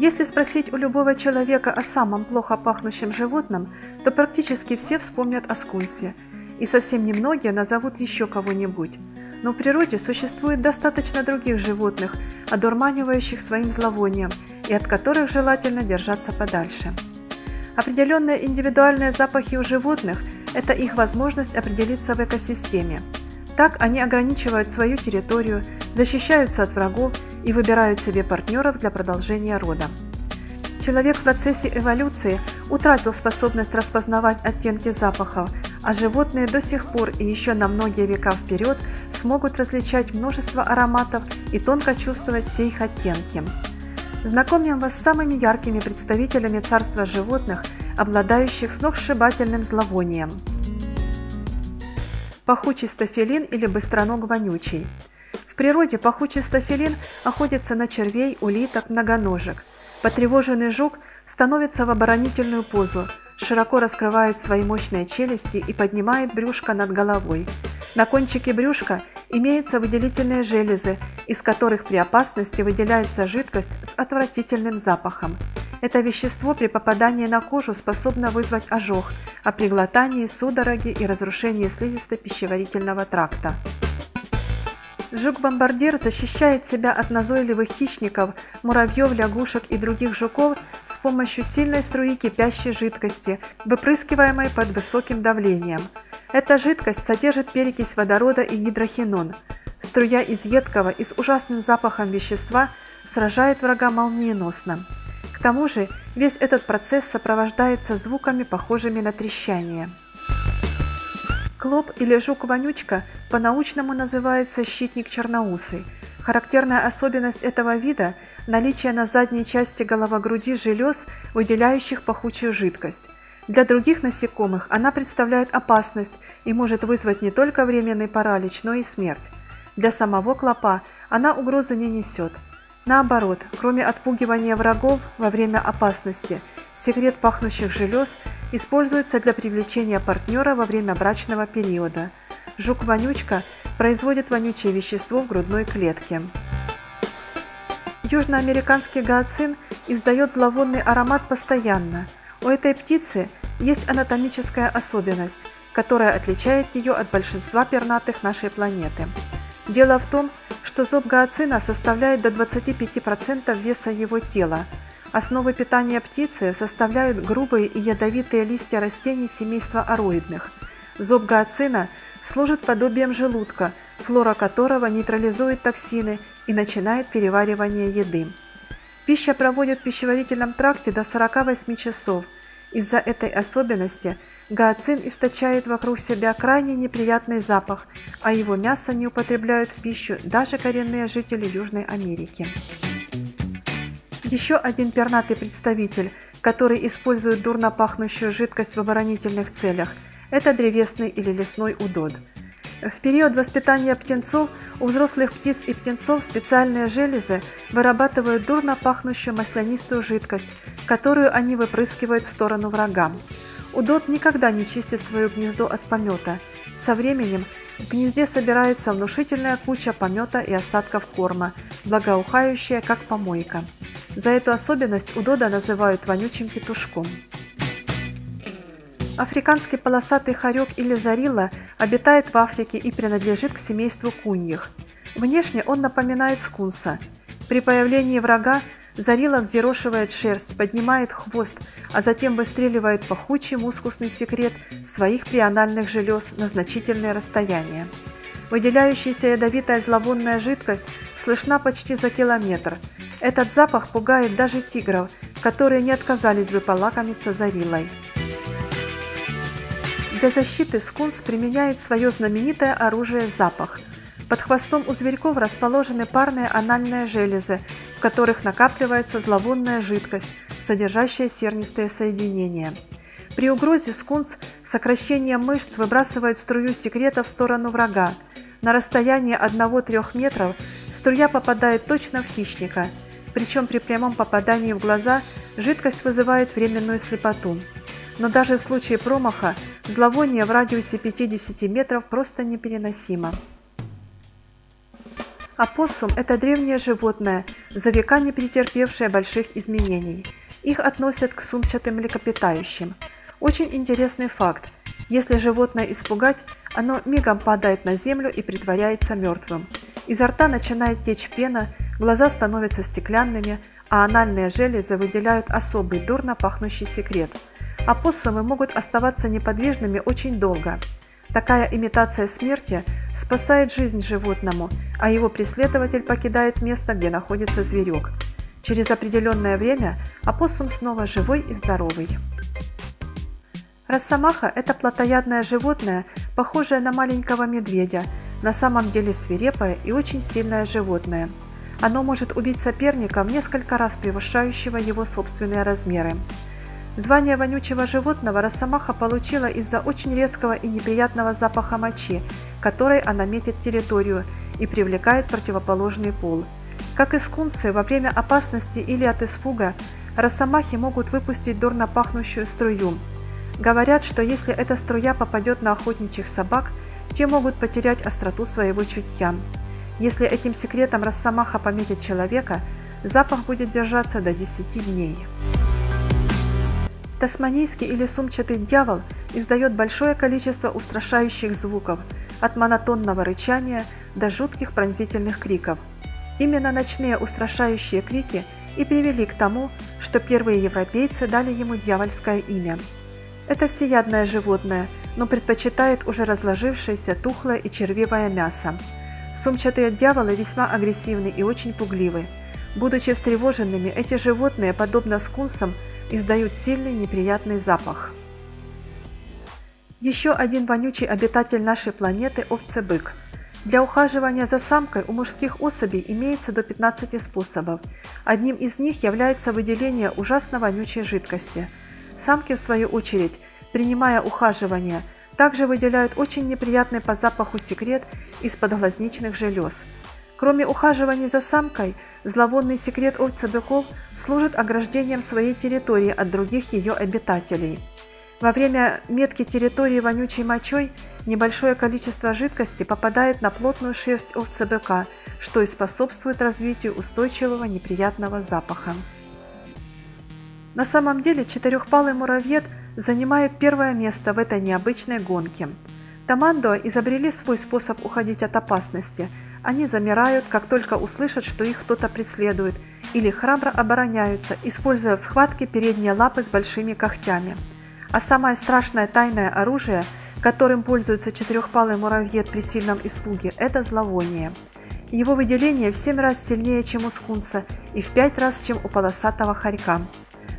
Если спросить у любого человека о самом плохо пахнущем животном, то практически все вспомнят о скунсе, и совсем немногие назовут еще кого-нибудь. Но в природе существует достаточно других животных, одурманивающих своим зловонием, и от которых желательно держаться подальше. Определенные индивидуальные запахи у животных – это их возможность определиться в экосистеме. Так они ограничивают свою территорию, защищаются от врагов и выбирают себе партнеров для продолжения рода. Человек в процессе эволюции утратил способность распознавать оттенки запахов, а животные до сих пор и еще на многие века вперед смогут различать множество ароматов и тонко чувствовать все их оттенки. Знакомим вас с самыми яркими представителями царства животных, обладающих сногсшибательным зловонием. Пахучий стафилин или быстроног вонючий – природе пахучий стафилин охотится на червей, улиток, многоножек. Потревоженный жук становится в оборонительную позу, широко раскрывает свои мощные челюсти и поднимает брюшко над головой. На кончике брюшка имеются выделительные железы, из которых при опасности выделяется жидкость с отвратительным запахом. Это вещество при попадании на кожу способно вызвать ожог, а при глотании – судороги и разрушение слизисто-пищеварительного тракта. Жук-бомбардир защищает себя от назойливых хищников, муравьев, лягушек и других жуков с помощью сильной струи кипящей жидкости, выпрыскиваемой под высоким давлением. Эта жидкость содержит перекись водорода и гидрохинон. Струя из едкого и с ужасным запахом вещества сражает врага молниеносно. К тому же весь этот процесс сопровождается звуками, похожими на трещание. Клоп или жук-вонючка по-научному называется щитник черноусый. Характерная особенность этого вида – наличие на задней части головогруди желез, выделяющих пахучую жидкость. Для других насекомых она представляет опасность и может вызвать не только временный паралич, но и смерть. Для самого клопа она угрозы не несет. Наоборот, кроме отпугивания врагов во время опасности, секрет пахнущих желез – используется для привлечения партнера во время брачного периода. Жук-вонючка производит вонючее вещество в грудной клетке. Южноамериканский гиацин издает зловонный аромат постоянно. У этой птицы есть анатомическая особенность, которая отличает ее от большинства пернатых нашей планеты. Дело в том, что зоб гиацина составляет до 25% веса его тела – Основы питания птицы составляют грубые и ядовитые листья растений семейства ароидных. Зоб гиацина служит подобием желудка, флора которого нейтрализует токсины и начинает переваривание еды. Пища проводит в пищеварительном тракте до 48 часов. Из-за этой особенности гиацин источает вокруг себя крайне неприятный запах, а его мясо не употребляют в пищу даже коренные жители Южной Америки. Еще один пернатый представитель, который использует дурно пахнущую жидкость в оборонительных целях, это древесный или лесной удод. В период воспитания птенцов у взрослых птиц и птенцов специальные железы вырабатывают дурно пахнущую маслянистую жидкость, которую они выпрыскивают в сторону врага. Удод никогда не чистит свое гнездо от помета. Со временем в гнезде собирается внушительная куча помета и остатков корма, благоухающая как помойка. За эту особенность удода называют вонючим петушком. Африканский полосатый хорек или зарила обитает в Африке и принадлежит к семейству куньих. Внешне он напоминает скунса. При появлении врага Зарила взъерошивает шерсть, поднимает хвост, а затем выстреливает пахучий мускусный секрет своих приональных желез на значительное расстояние. Выделяющаяся ядовитая зловонная жидкость слышна почти за километр – этот запах пугает даже тигров, которые не отказались бы полакомиться зарилой. Для защиты скунс применяет свое знаменитое оружие запах. Под хвостом у зверьков расположены парные анальные железы, в которых накапливается зловонная жидкость, содержащая сернистые соединения. При угрозе скунс сокращением мышц выбрасывает струю секрета в сторону врага. На расстоянии 1-3 метров струя попадает точно в хищника – причем при прямом попадании в глаза жидкость вызывает временную слепоту. Но даже в случае промаха зловоние в радиусе 50 метров просто непереносимо. Опоссум – это древнее животное, за века не претерпевшее больших изменений. Их относят к сумчатым млекопитающим. Очень интересный факт. Если животное испугать, оно мигом падает на землю и притворяется мертвым. Изо рта начинает течь пена, глаза становятся стеклянными, а анальные железы выделяют особый дурно пахнущий секрет. Опоссумы могут оставаться неподвижными очень долго. Такая имитация смерти спасает жизнь животному, а его преследователь покидает место, где находится зверек. Через определенное время опоссум снова живой и здоровый. Росомаха – это плотоядное животное, похожее на маленького медведя, на самом деле свирепое и очень сильное животное. Оно может убить соперника в несколько раз превышающего его собственные размеры. Звание вонючего животного Росомаха получила из-за очень резкого и неприятного запаха мочи, которой она метит территорию и привлекает противоположный пол. Как и скунсы, во время опасности или от испуга росомахи могут выпустить дурно пахнущую струю. Говорят, что если эта струя попадет на охотничьих собак, те могут потерять остроту своего чутья. Если этим секретом росомаха пометит человека, запах будет держаться до 10 дней. Тасманийский или сумчатый дьявол издает большое количество устрашающих звуков, от монотонного рычания до жутких пронзительных криков. Именно ночные устрашающие крики и привели к тому, что первые европейцы дали ему дьявольское имя. Это всеядное животное, но предпочитает уже разложившееся тухлое и червивое мясо. Сумчатые дьяволы весьма агрессивны и очень пугливы. Будучи встревоженными, эти животные, подобно скунсам, издают сильный неприятный запах. Еще один вонючий обитатель нашей планеты – овцебык. Для ухаживания за самкой у мужских особей имеется до 15 способов. Одним из них является выделение ужасно вонючей жидкости. Самки, в свою очередь, принимая ухаживание, также выделяют очень неприятный по запаху секрет из подглазничных желез. Кроме ухаживания за самкой – Зловонный секрет овцебыков служит ограждением своей территории от других ее обитателей. Во время метки территории вонючей мочой небольшое количество жидкости попадает на плотную шерсть овцебыка, что и способствует развитию устойчивого неприятного запаха. На самом деле четырехпалый муравьед занимает первое место в этой необычной гонке. Тамандо изобрели свой способ уходить от опасности – они замирают, как только услышат, что их кто-то преследует, или храбро обороняются, используя в схватке передние лапы с большими когтями. А самое страшное тайное оружие, которым пользуется четырехпалый муравьед при сильном испуге, это зловоние. Его выделение в семь раз сильнее, чем у скунса, и в пять раз, чем у полосатого хорька.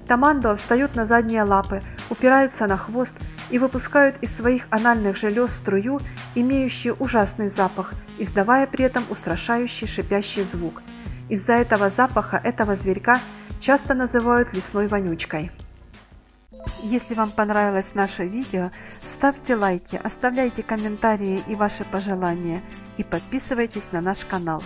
Тамандо встают на задние лапы, упираются на хвост и выпускают из своих анальных желез струю, имеющую ужасный запах, издавая при этом устрашающий шипящий звук. Из-за этого запаха этого зверька часто называют лесной вонючкой. Если вам понравилось наше видео, ставьте лайки, оставляйте комментарии и ваши пожелания и подписывайтесь на наш канал.